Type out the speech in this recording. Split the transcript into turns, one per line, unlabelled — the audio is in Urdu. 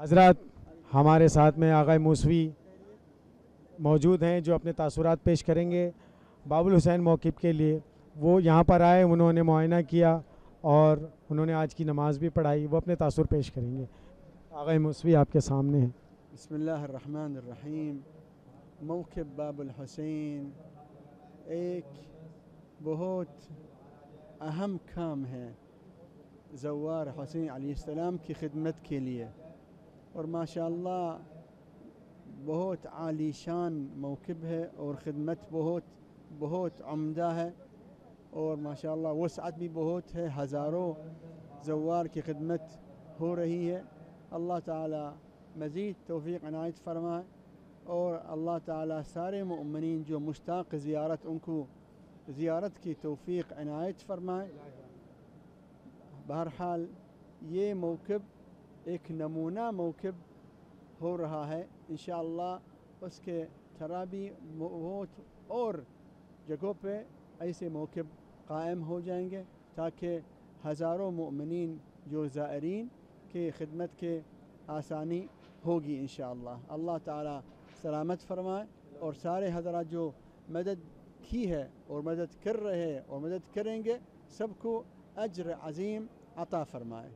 حضرات، ہمارے ساتھ میں آغا موسوی موجود ہیں جو اپنے تاثرات پیش کریں گے۔ باب الحسین موقف کے لیے وہ یہاں پر آئے، انہوں نے معائنہ کیا اور انہوں نے آج کی نماز بھی پڑھائی، وہ اپنے تاثر پیش کریں گے۔ آغا موسوی آپ کے سامنے ہیں۔
بسم اللہ الرحمن الرحیم۔ موقف باب الحسین ایک بہت اہم کام ہے۔ زوار حسین علیہ السلام کی خدمت کے لیے۔ اور ماشاءاللہ بہت عالی شان موقف ہے اور خدمت بہت بہت عمدہ ہے اور ماشاءاللہ وسعت بھی بہت ہے، ہزاروں زوار کی خدمت ہو رہی ہے۔ اللہ تعالی مزید توفیق عنایت فرمائے اور اللہ تعالی سارے مؤمنین جو مشتاق زیارت، ان کو زیارت کی توفیق عنایت فرمائے۔ بہرحال یہ موقف ایک نمونہ موقف ہو رہا ہے، انشاءاللہ اس کے طرح بھی بہت اور جگہوں پہ ایسے موقف قائم ہو جائیں گے تاکہ ہزاروں مؤمنین جو زائرین کی خدمت کے آسانی ہوگی انشاءاللہ۔ اللہ تعالی سلامت فرمائے اور سارے حضرات جو مدد کی ہے اور مدد کر رہے اور مدد کریں گے، سب کو اجر عظیم عطا فرمائے۔